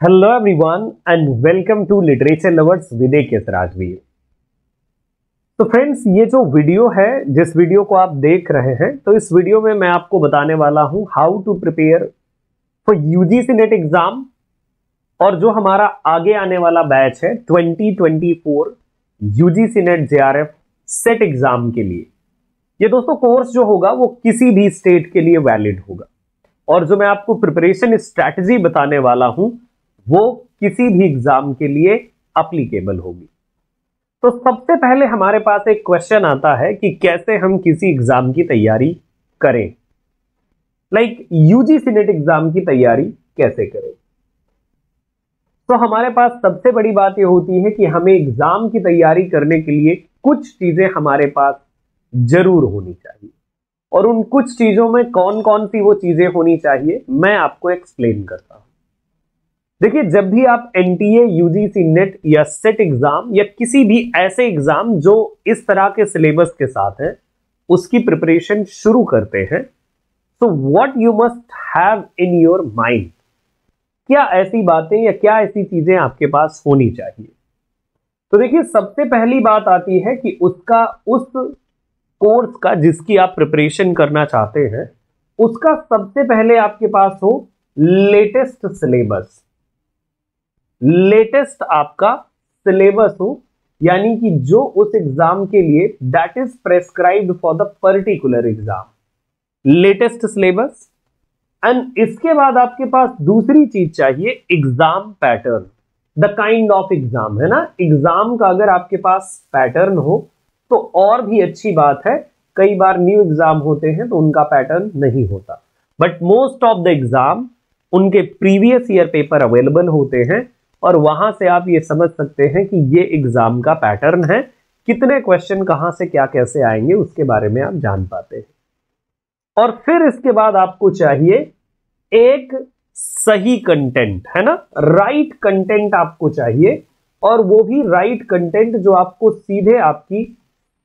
Hello everyone and welcome to literature lovers विदे के राजवीर तो friends ये जो वीडियो है, जिस वीडियो को आप देख रहे हैं तो इस वीडियो में मैं आपको बताने वाला हूँ how to prepare for UGC NET exam और जो हमारा आगे आने वाला बैच है 2024 UGC NET JRF SET exam के लिए। ये दोस्तों कोर्स जो होगा, वो किसी भी स्टेट के लिए वैलिड होगा। और जो मैं आपको प्रिपरेशन स्ट्रैटेजी बताने वाला हूँ वो किसी भी एग्ज़ाम के लिए अप्लीकेबल होगी। तो सबसे पहले हमारे पास एक क्वेश्चन आता है कि कैसे हम किसी एग्ज़ाम की तैयारी करें। लाइक यूजीसी नेट एग्ज़ाम की तैयारी कैसे करें? तो हमारे पास सबसे बड़ी बात यह होती है कि हमें एग्ज़ाम की तैयारी करने के लिए कुछ चीज़ें हमारे पास ज़रूर होनी चाहिए। और उन कुछ चीज़ों में कौन कौन सी वो चीज़ें होनी चाहिए, मैं आपको एक्सप्लेन करता हूँ। देखिए, जब भी आप एनटीए यूजीसी नेट या सेट एग्ज़ाम या किसी भी ऐसे एग्ज़ाम जो इस तरह के सिलेबस के साथ है, उसकी प्रिपरेशन शुरू करते हैं तो what you must have in your mind क्या ऐसी बातें या क्या ऐसी चीज़ें आपके पास होनी चाहिए? तो देखिए, सबसे पहली बात आती है कि उसका, उस कोर्स का जिसकी आप प्रिपरेशन करना चाहते हैं, उसका सबसे पहले आपके पास हो लेटेस्ट सिलेबस लेटेस्ट आपका सिलेबस हो, यानी कि जो उस एग्ज़ाम के लिए that is prescribed for the particular exam latest syllabus and इसके बाद आपके पास दूसरी चीज़ चाहिए exam pattern the kind of exam है ना? एग्ज़ाम का अगर आपके पास पैटर्न हो तो और भी अच्छी बात है, कई बार न्यू एग्ज़ाम होते हैं तो उनका पैटर्न नहीं होता. But most of the exam उनके प्रीवियस ईयर पेपर अवेलेबल होते हैं और वहाँ से आप ये समझ सकते हैं कि ये एग्ज़ाम का पैटर्न है। कितने क्वेश्चन कहाँ से क्या कैसे आएँगे, उसके बारे में आप जान पाते हैं। और फिर इसके बाद आपको चाहिए एक सही कंटेंट है ना? राइट कंटेंट आपको चाहिए और वो भी राइट कंटेंट जो आपको सीधे आपकी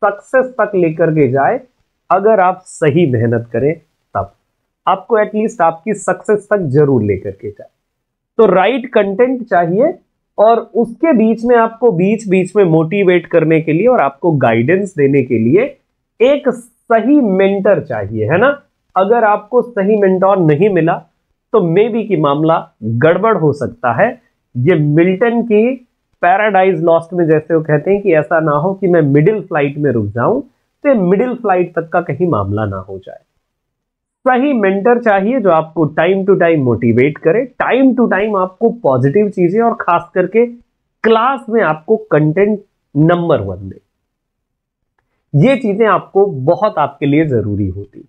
सक्सेस तक लेकर के जाए, अगर आप सही मेहनत करें तब। आपको एटलीस्ट आपकी सक्सेस तक ज़रूर लेकर के जाए। तो राइट कंटेंट चाहिए और उसके बीच में आपको बीच बीच में मोटिवेट करने के लिए और आपको गाइडेंस देने के लिए एक सही मेंटर चाहिए, है ना? अगर आपको सही मेंटोर नहीं मिला तो मे बी की मामला गड़बड़ हो सकता है। ये मिल्टन की पैराडाइज लॉस्ट में जैसे वो कहते हैं कि ऐसा ना हो कि मैं मिडिल फ़्लाइट में रुक जाऊँ तो मिडिल फ़्लाइट तक का कहीं मामला ना हो जाए। सही मेंटर चाहिए जो आपको टाइम टू टाइम मोटिवेट करे टाइम टू टाइम आपको पॉजिटिव चीज़ें और खास करके क्लास में आपको कंटेंट नंबर वन दे। ये चीज़ें आपको बहुत आपके लिए ज़रूरी होती।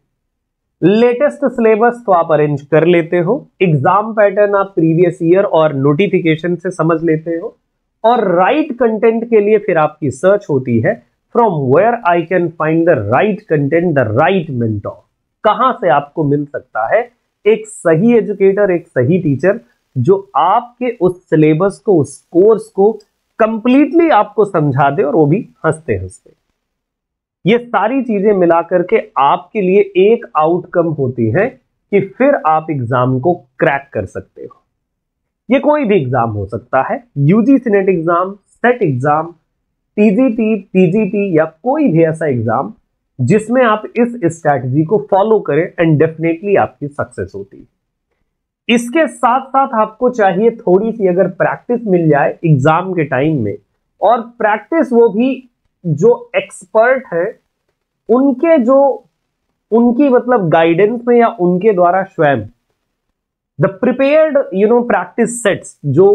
लेटेस्ट सिलेबस तो आप अरेंज कर लेते हो एग्ज़ाम पैटर्न आप प्रीवियस ईयर और नोटिफिकेशन से समझ लेते हो, और राइट right कंटेंट के लिए फिर आपकी सर्च होती है from where I can find the right content the right mentor कहाँ से आपको मिल सकता है? एक सही एजुकेटर एक सही टीचर जो आपके उस सिलेबस को, उस कोर्स को कंप्लीटली आपको समझा दे और वो भी हँसते हँसते। ये सारी चीज़ें मिलाकर के आपके लिए एक आउटकम होती है कि फिर आप एग्ज़ाम को क्रैक कर सकते हो। ये कोई भी एग्ज़ाम हो सकता है। UGC NET exam SET exam TGT PGT या कोई भी ऐसा एग्ज़ाम जिसमें आप इस स्ट्रैटेजी को फॉलो करें एंड डेफिनेटली आपकी सक्सेस होती है। इसके साथ साथ आपको चाहिए थोड़ी सी अगर प्रैक्टिस मिल जाए एग्ज़ाम के टाइम में, और प्रैक्टिस वो भी जो एक्सपर्ट है, उनके जो, उनकी मतलब गाइडेंस में या उनके द्वारा स्वयं the prepared you know practice sets जो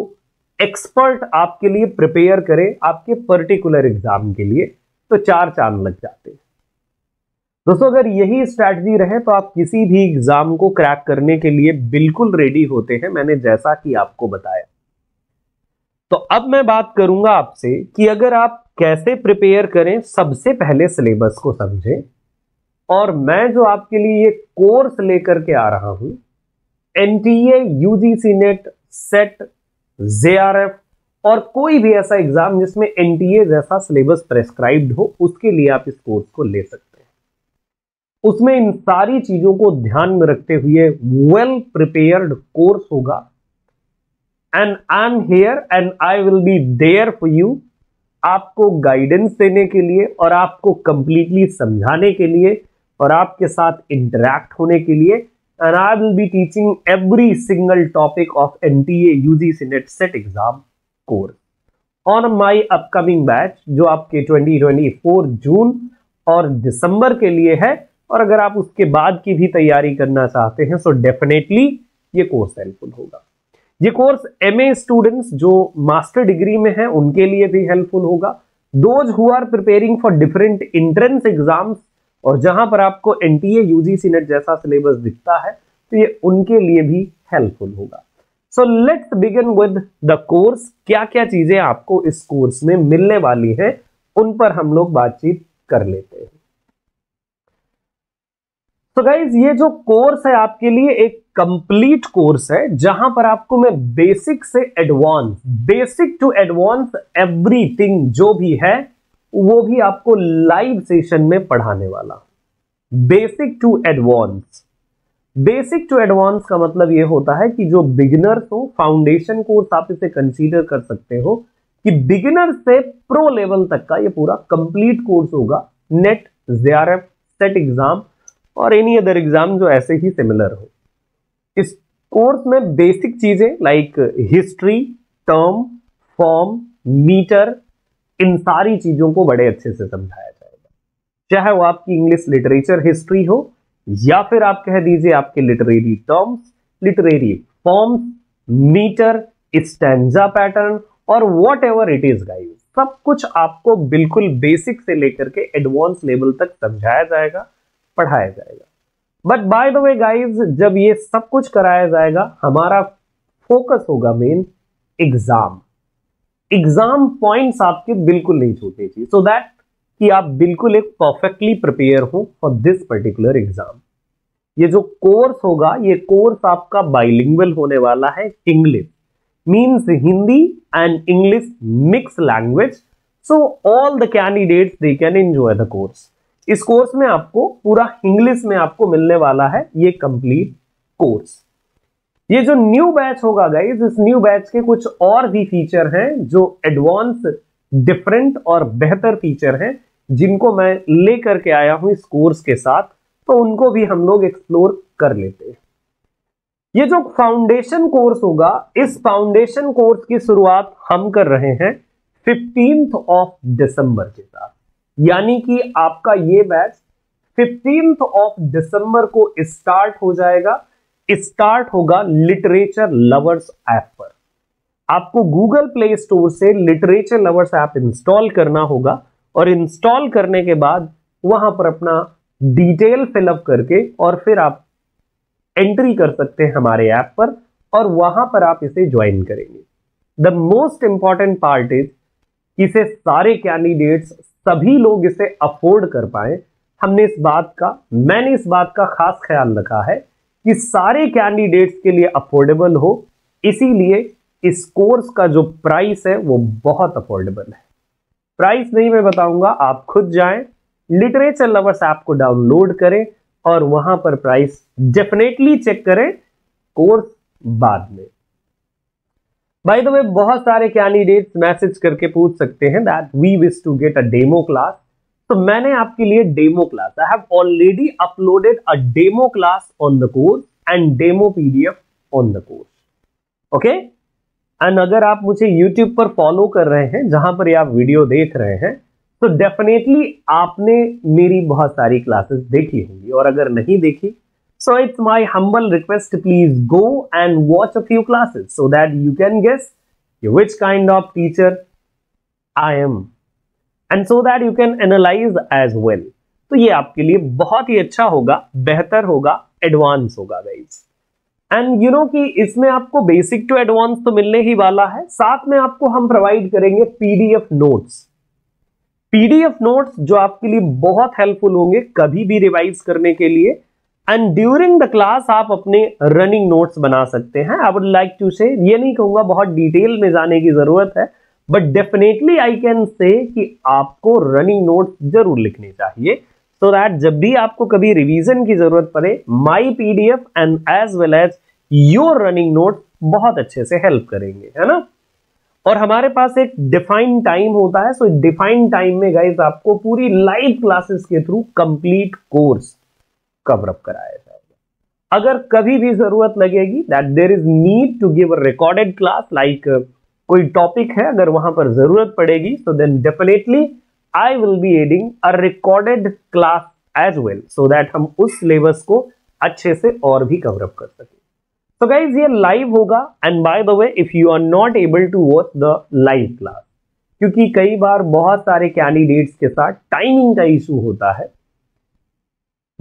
एक्सपर्ट आपके लिए प्रिपेयर करे आपके पर्टिकुलर एग्ज़ाम के लिए तो चार चाँद लग जाते हैं। दोस्तों, अगर यही स्ट्रैटेजी रहे तो आप किसी भी एग्ज़ाम को क्रैक करने के लिए बिल्कुल रेडी होते हैं, मैंने जैसा कि आपको बताया। तो अब मैं बात करूँगा आपसे कि अगर आप कैसे प्रिपेयर करें, सबसे पहले सिलेबस को समझें। और मैं जो आपके लिए ये कोर्स लेकर के आ रहा हूँ NTA UGC NET SET JRF और कोई भी ऐसा एग्ज़ाम जिसमें एनटीए जैसा सिलेबस प्रेस्क्राइब्ड हो, उसके लिए आप इस कोर्स को ले सकते उसमें इन सारी चीज़ों को ध्यान में रखते हुए वेल प्रिपेयर्ड कोर्स होगा। And I am here and I will be there for you आपको गाइडेंस देने के लिए और आपको कंप्लीटली समझाने के लिए और आपके साथ इंटरैक्ट होने के लिए। And I will be teaching every single topic of NTA UGC NET SET exam course on my upcoming batch जो आपके 2024 जून और दिसंबर के लिए है और अगर आप उसके बाद की भी तैयारी करना चाहते हैं सो डेफिनेटली ये कोर्स हेल्पफुल होगा। ये कोर्स एमए स्टूडेंट्स जो मास्टर डिग्री में है, उनके लिए भी हेल्पफुल होगा। Those who are preparing for different entrance exams और जहाँ पर आपको N T NTA UGC NET जैसा सिलेबस दिखता है तो ये उनके लिए भी हेल्पफुल होगा। So let's begin with the course क्या क्या चीज़ें आपको इस कोर्स में मिलने वाली हैं, उन पर हम लोग बातचीत कर लेते हैं। तो गाइज़ ये जो कोर्स है आपके लिए एक कंप्लीट कोर्स है, जहाँ पर आपको मैं बेसिक से advance basic to advance everything जो भी है, वो भी आपको लाइव सेशन में पढ़ाने वाला। Basic to advance basic to advance का मतलब ये होता है कि जो बिगिनर्स हो फाउंडेशन कोर्स आप इसे कंसीडर कर सकते हो कि बिगिनर से प्रो लेवल तक का ये पूरा कंप्लीट कोर्स होगा। नेट जेआरएफ सेट एग्ज़ाम और एनी अदर एग्ज़ाम जो ऐसे ही सिमिलर हो। इस कोर्स में बेसिक चीज़ें like history term form meter इन सारी चीज़ों को बड़े अच्छे से समझाया जाएगा। चाहे वो आपकी इंग्लिश लिटरेचर हिस्ट्री हो, या फिर आप कह दीजिए आपके literary terms literary forms meter stanza pattern और whatever it is guide सब कुछ आपको बिल्कुल बेसिक से लेकर के एडवांस लेवल तक समझाया जाएगा। पढ़ाया जाएगा। But by the way guys जब ये सब कुछ कराया जाएगा, हमारा फोकस होगा मेन एग्ज़ाम एग्ज़ाम पॉइंट्स आपके बिल्कुल नहीं छूटने चाहिए। सो दैट कि आप बिल्कुल एक परफेक्टली प्रिपेयर हो फॉर दिस पर्टिकुलर एग्ज़ाम ये जो कोर्स होगा, ये कोर्स आपका बाइलिंगुअल होने वाला है English means Hindi and English mix language so all the candidates they can enjoy the course इस कोर्स में आपको पूरा इंग्लिश में आपको मिलने वाला है ये कंप्लीट कोर्स ये जो न्यू बैच होगा गाइज़ इस न्यू बैच के कुछ और भी फीचर हैं जो एडवांस डिफरेंट और बेहतर फीचर हैं, जिनको मैं लेकर के आया हूँ इस कोर्स के साथ तो उनको भी हम लोग एक्सप्लोर कर लेते हैं। ये जो फाउंडेशन कोर्स होगा, इस फाउंडेशन कोर्स की शुरुआत हम कर रहे हैं फिफ्टींथ ऑफ़ दिसंबर के साथ। यानी कि आपका ये बैच फिफ्टींथ ऑफ़ दिसंबर को स्टार्ट हो जाएगा। स्टार्ट होगा लिटरेचर लवर्स ऐप पर। आपको गूगल प्ले स्टोर से लिटरेचर लवर्स ऐप इंस्टॉल करना होगा और इंस्टॉल करने के बाद वहाँ पर अपना डिटेल फिलअप करके और फिर आप एंट्री कर सकते हैं हमारे ऐप पर और वहाँ पर आप इसे ज्वाइन करेंगे। The most important part is इसे सारे कैंडिडेट्स सभी लोग इसे अफोर्ड कर पाए। हमने इस बात का, मैंने इस बात का खास ख्याल रखा है कि सारे कैंडिडेट्स के लिए अफोर्डेबल हो। इसीलिए इस कोर्स का जो प्राइस है, वो बहुत अफोर्डेबल है। प्राइस नहीं मैं बताऊँगा, आप खुद जाएँ लिटरेचर लवर्स ऐप को डाउनलोड करें और वहाँ पर प्राइस डेफिनेटली चेक करें कोर्स बाद में। द वे बहुत सारे कैंडिडेट्स मैसेज करके पूछ सकते हैं that we wish to get a demo class तो मैंने आपके लिए demo class I have already uploaded a demo class on the course and demo PDF on the course okay and अगर आप मुझे यूट्यूब पर फॉलो कर रहे हैं, जहाँ पर आप वीडियो देख रहे हैं तो डेफिनेटली आपने मेरी बहुत सारी क्लासेस देखी होंगी. और अगर नहीं देखी So, it's my humble request to please go and watch a few classes so that you can guess which kind of teacher I am. And so that you can analyze as well. तो ये आपके लिए बहुत ही अच्छा होगा, बेहतर होगा advance होगा गाइज़ एंड यू नो कि इसमें आपको बेसिक टू एडवांस तो मिलने ही वाला है। साथ में आपको हम प्रोवाइड करेंगे पीडीएफ नोट्स पीडीएफ नोट्स जो आपके लिए बहुत हेल्पफुल होंगे कभी भी रिवाइज करने के लिए। एंड ड्यूरिंग द क्लास आप अपने रनिंग नोट्स बना सकते हैं। आई वुड लाइक टू से ये नहीं कहूँगा, बहुत डिटेल में जाने की ज़रूरत है but definitely I can say कि आपको रनिंग नोट्स ज़रूर लिखने चाहिए। सो so दैट जब भी आपको कभी रिवीजन की ज़रूरत पड़े my PDF and as well as your running note बहुत अच्छे से हेल्प करेंगे, है ना? और हमारे पास एक डिफाइंड टाइम होता है सो डिफाइंड टाइम में गाइज़ आपको पूरी लाइव क्लासेस के through complete course cover up कराया जाएगा। अगर कभी भी ज़रूरत लगेगी that there is need to give a recorded class like कोई टॉपिक है, अगर वहाँ पर ज़रूरत पड़ेगी so then definitely I will be adding a recorded class as well so that हम उस सिलेबस को अच्छे से और भी कवर अप कर सकें। तो गाइज़ ये लाइव होगा and by the way if you are not able to watch the live class क्योंकि कई बार बहुत सारे कैंडिडेट्स के साथ टाइमिंग का इशू होता है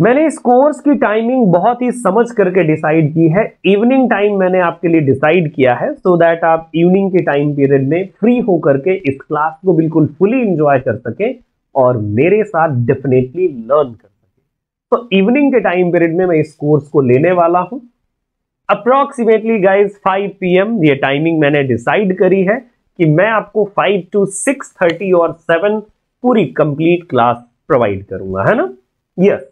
मैंने इस कोर्स की टाइमिंग बहुत ही समझ करके डिसाइड की है। इवनिंग टाइम मैंने आपके लिए डिसाइड किया है सो so दैट आप इवनिंग के टाइम पीरियड में फ्री होकर के इस क्लास को बिल्कुल फुली इंजॉय कर सके और मेरे साथ डेफिनेटली लर्न कर सके। तो इवनिंग के टाइम पीरियड में मैं इस कोर्स को लेने वाला हूँ। अप्रोक्सीमेटली गाइज़ 5 पीएम ये टाइमिंग मैंने डिसाइड करी है कि मैं आपको 5 टू 6:30 और 7 पूरी कंप्लीट क्लास प्रोवाइड करूँगा, है ना? Yes yes.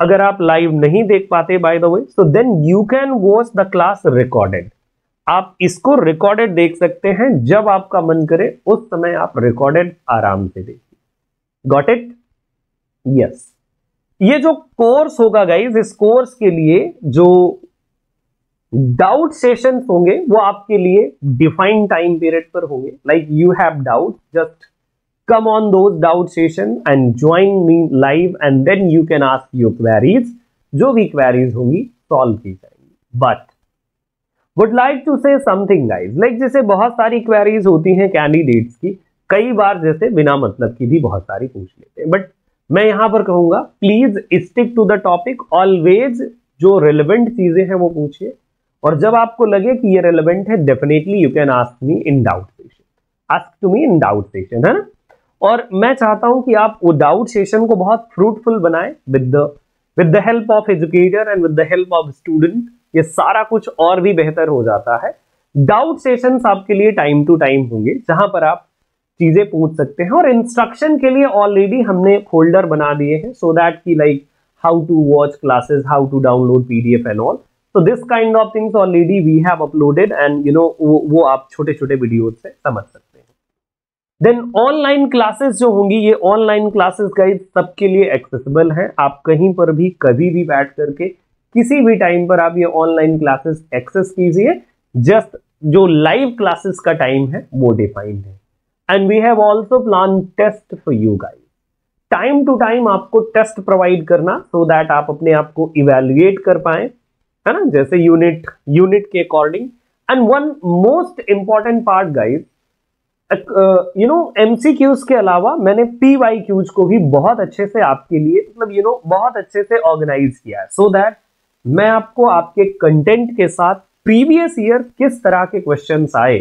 अगर आप लाइव नहीं देख पाते by the way so then you can watch the class recorded आप इसको रिकॉर्डेड देख सकते हैं, जब आपका मन करे, उस समय आप रिकॉर्डेड आराम से देखिए। गॉट इट यस ये जो कोर्स होगा गाइज़ इस कोर्स के लिए जो डाउट सेशन होंगे, वो आपके लिए डिफाइंड टाइम पीरियड पर होंगे। Like you have doubt just come on those doubt session and join me live and then you can ask your queries जो भी क्वेरीज होंगी सॉल्व की जाएँगी. But would like to say something guys like जैसे बहुत सारी queries होती हैं कैंडिडेट्स की, कई बार जैसे बिना मतलब की भी बहुत सारी पूछ लेते हैं. बट मैं यहाँ पर कहूँगा please stick to the topic always जो रिलेवेंट चीज़ें हैं वो पूछिए. और जब आपको लगे कि ये रेलिवेंट है definitely you can ask me in doubt session ask to me in doubt session है ना? और मैं चाहता हूँ कि आप वो डाउट सेशन को बहुत फ्रूटफुल बनाएँ with the with the help of educator and with the help of student ये सारा कुछ और भी बेहतर हो जाता है। डाउट सेशन आपके लिए टाइम टू टाइम होंगे, जहाँ पर आप चीज़ें पूछ सकते हैं और इंस्ट्रक्शन के लिए ऑलरेडी हमने फोल्डर बना दिए हैं सो दैट की like how to watch classes how to download PDF and all तो this kind of things already we have uploaded and you know वो आप छोटे छोटे वीडियो से समझ सकते हैं। देन ऑनलाइन क्लासेस जो होंगी, ये ऑनलाइन क्लासेस गाइस सबके लिए एक्सेसिबल है। आप कहीं पर भी, कभी भी बैठ करके, किसी भी टाइम पर आप ये ऑनलाइन क्लासेस एक्सेस कीजिए। जस्ट जो लाइव क्लासेस का टाइम है, वो डिफाइंड है। And we have also plan test for you guys time to time आपको टेस्ट प्रोवाइड करना सो so दैट आप अपने आप को इवेल्युएट कर पाए। है ना? जैसे यूनिट यूनिट के according and one most important part guys you know MCQs के अलावा मैंने पी वाई क्यूज को भी बहुत अच्छे से आपके लिए मतलब यू नो बहुत अच्छे से ऑर्गेनाइज किया है। सो so दैट मैं आपको आपके कंटेंट के साथ प्रीवियस ईयर किस तरह के क्वेश्चन आए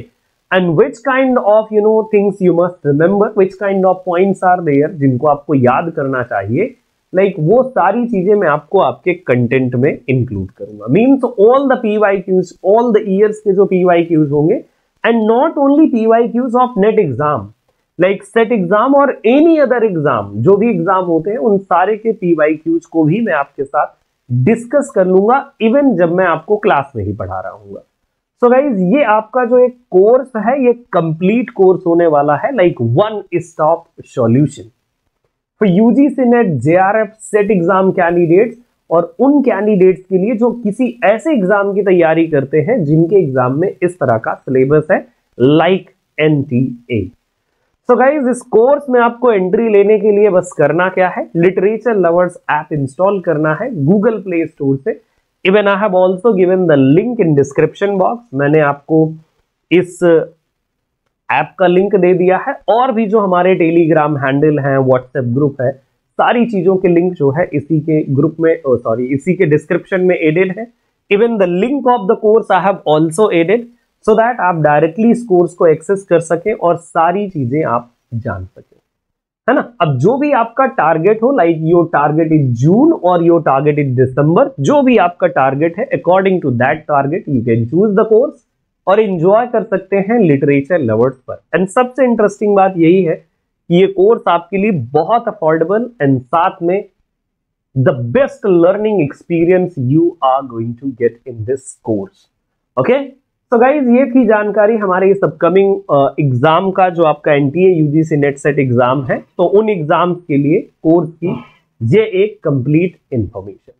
and which kind of you know things you must remember which kind of points are there जिनको आपको याद करना चाहिए लाइक like, वो सारी चीज़ें मैं आपको आपके कंटेंट में इंक्लूड करूँगा। Means all the P Y Qs all the years के जो पी वाई क्यूज होंगे only P Y Qs of NET exam like SET exam और एनी अदर एग्ज़ाम जो भी एग्ज़ाम होते हैं, उन सारे के क्यूज को भी मैं आपके साथ डिस्कस कर लूँगा इवन जब मैं आपको क्लास में ही पढ़ा रहा हूँ सो गाइज़ ये आपका जो एक कोर्स है, ये कंप्लीट कोर्स होने वाला है like one stop solution for UGC NET JRF SET exam candidates और उन कैंडिडेट्स के लिए जो किसी ऐसे एग्ज़ाम की तैयारी करते हैं, जिनके एग्ज़ाम में इस तरह का सिलेबस है लाइक एनटीए सो गाइज़ इस कोर्स में आपको एंट्री लेने के लिए बस करना क्या है? लिटरेचर लवर्स ऐप इंस्टॉल करना है गूगल प्ले स्टोर से। Even I have also given the link in description box मैंने आपको इस ऐप का लिंक दे दिया है। और भी जो हमारे टेलीग्राम हैंडल हैं व्हाट्सएप ग्रुप है सारी चीज़ों के लिंक जो है इसी के ग्रुप में सॉरी इसी के डिस्क्रिप्शन में एडेड है। Even the link of the course I have also added so that आप डायरेक्टली इस कोर्स को एक्सेस कर सके और सारी चीज़ें आप जान सके। है ना? अब जो भी आपका टारगेट हो like your target is June और योर टारगेट इज़ दिसंबर जो भी आपका टारगेट है according to that target you can choose the course और इंजॉय कर सकते हैं लिटरेचर लवर्स पर। एंड सबसे इंटरेस्टिंग बात यही है कि ये कोर्स आपके लिए बहुत अफोर्डेबल एंड साथ में the best learning experience you are going to get in this course okay so guys ये थी जानकारी हमारे इस अपकमिंग एग्ज़ाम का जो आपका N NTA UGC NET SET exam है। तो उन एग्ज़ाम के लिए कोर्स की ये एक कंप्लीट इंफॉर्मेशन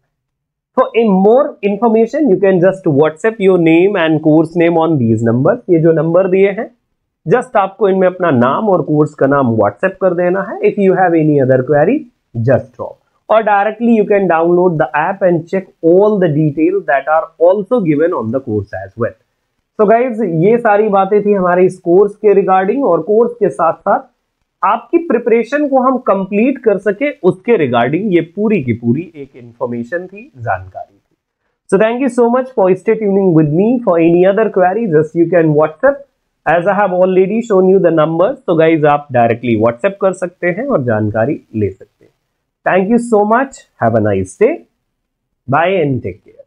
तो in more information you can just WhatsApp your name and course name on these number ये जो नंबर दिए हैं जस्ट आपको इनमें अपना नाम और कोर्स का नाम व्हाट्सएप कर देना है। If you have any other query just drop or directly you can download the app and check all the details that are also given on the course as well. So guys, ये सारी बातें थी हमारे इस course के regarding और course के साथ साथ आपकी प्रिपरेशन को हम कंप्लीट कर सके उसके रिगार्डिंग ये पूरी की पूरी एक इंफॉर्मेशन थी, जानकारी थी। So thank you so much for stay tuning with me for any other query just you can WhatsApp as I have already shown you the number तो गाइज़ आप डायरेक्टली व्हाट्सएप कर सकते हैं और जानकारी ले सकते हैं। Thank you so much have a nice day bye and take care.